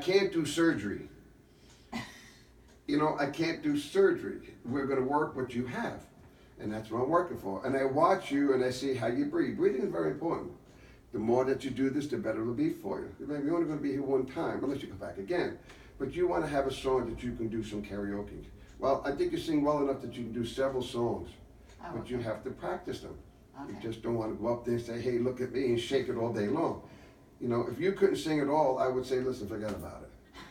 I can't do surgery. You know, I can't do surgery. We're gonna work what you have. And that's what I'm working for. And I watch you and I see how you breathe. Breathing is very important. The more that you do this, the better it'll be for you. You're only gonna be here one time, unless you come back again. But you wanna have a song that you can do some karaoke. Well, I think you sing well enough that you can do several songs, Oh, but you have to practice them. You just don't wanna go up there and say, hey, look at me, and shake it all day long. You know, if you couldn't sing at all, I would say, listen, forget about it.